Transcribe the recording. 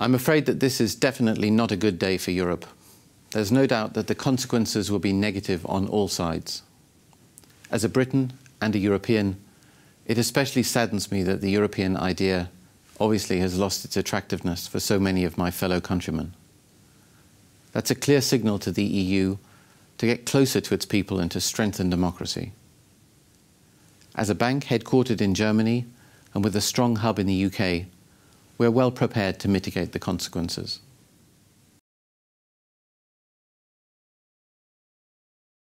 I'm afraid that this is definitely not a good day for Europe. There's no doubt that the consequences will be negative on all sides. As a Briton and a European, it especially saddens me that the European idea obviously has lost its attractiveness for so many of my fellow countrymen. That's a clear signal to the EU to get closer to its people and to strengthen democracy. As a bank headquartered in Germany and with a strong hub in the UK, we're well prepared to mitigate the consequences.